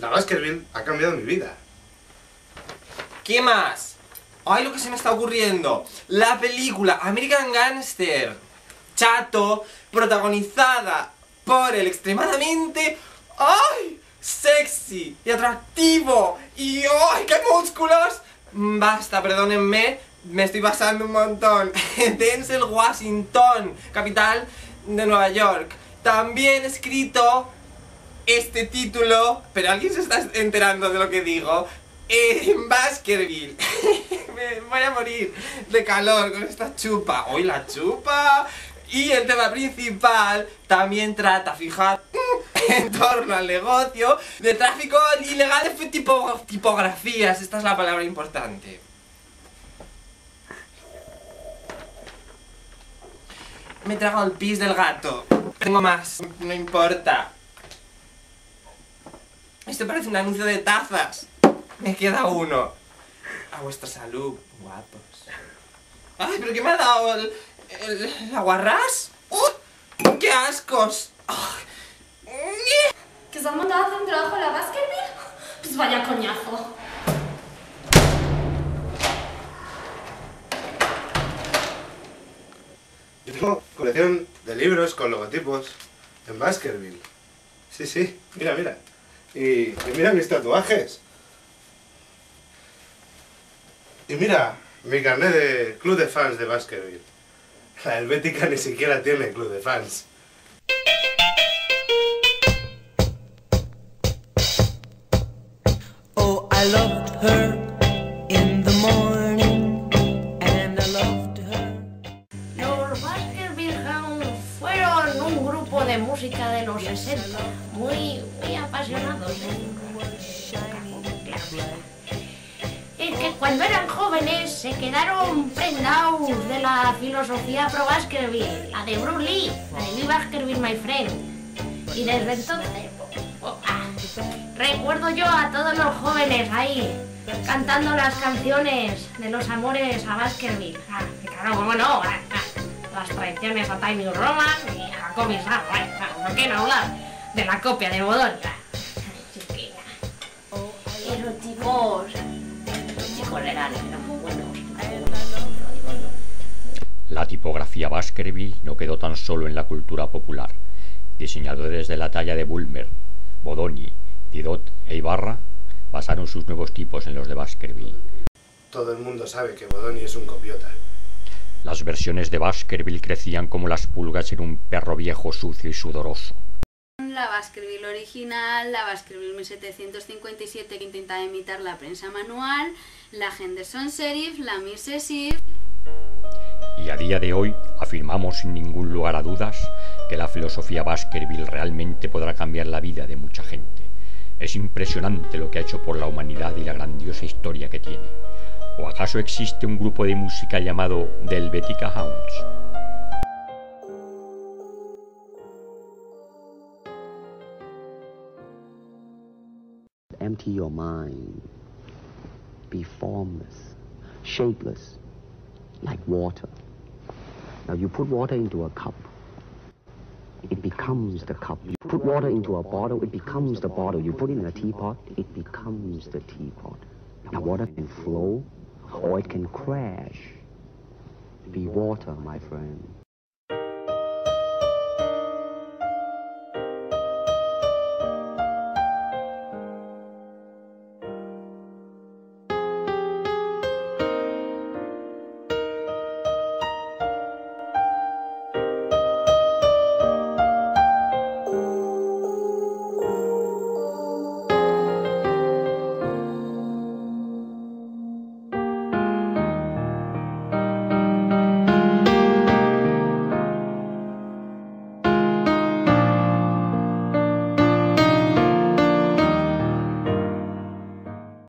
La Baskerville ha cambiado mi vida. ¿Qué más? Ay, lo que se me está ocurriendo. La película American Gangster. Chato, protagonizada por el extremadamente... ¡Ay! Sexy y atractivo. Y ¡ay! ¡Qué músculos! Basta, perdónenme. Me estoy pasando un montón. Denzel Washington, capital de Nueva York. También escrito este título, pero alguien se está enterando de lo que digo, en Baskerville. Me voy a morir de calor con esta chupa. Hoy la chupa. Y el tema principal también trata, fijad, en torno al negocio de tráfico ilegal de tipo- tipografías. Esta es la palabra importante. Me he tragado el pis del gato. Tengo más, no importa. Esto parece un anuncio de tazas. Me queda uno. A vuestra salud, guapos. Ay, pero ¿qué me ha dado el, el, el aguarrás? ¡Uh! ¡Qué ascos! Ay. ¿Que se han montado a hacer un trabajo en la Baskerville? Pues vaya coñazo. Yo tengo colección de libros con logotipos en Baskerville. Sí, sí, mira, mira. Y, y mira mis tatuajes. Y mira mi carnet de club de fans de Baskerville. La Helvética ni siquiera tiene club de fans. Oh, I loved her in the morning, and I loved her. Los Baskerville Hounds fueron un grupo de música de los 60, muy, apasionados. Es que cuando eran jóvenes se quedaron prendados de la filosofía pro Baskerville, la de Bruce Lee, la de Lee Baskerville, my friend. Y desde entonces, oh, ah, recuerdo yo a todos los jóvenes ahí cantando las canciones de los amores a Baskerville. Ah, claro, cómo no, ah, ah, las traiciones a Tiny Roman y a Comisar. ¿Por qué no hablar de la copia de buenos. La tipografía Baskerville no quedó tan solo en la cultura popular. Diseñadores de la talla de Bulmer, Bodoni, Didot e Ibarra basaron sus nuevos tipos en los de Baskerville. Todo el mundo sabe que Bodoni es un copiota. Las versiones de Baskerville crecían como las pulgas en un perro viejo, sucio y sudoroso. La Baskerville original, la Baskerville 1757 que intentaba imitar la prensa manual, la Henderson Serif, la Mirse Sif, Y a día de hoy afirmamos sin ningún lugar a dudas que la filosofía Baskerville realmente podrá cambiar la vida de mucha gente. Es impresionante lo que ha hecho por la humanidad y la grandiosa historia que tiene. ¿O acaso existe un grupo de música llamado The Helvetica Hounds? Empty your mind. Be formless, shapeless, like water. Now you put water into a cup. It becomes the cup. You put water into a bottle, it becomes the bottle. You put it in a teapot, it becomes the teapot. Now water can flow or it can crash. Be water, my friend.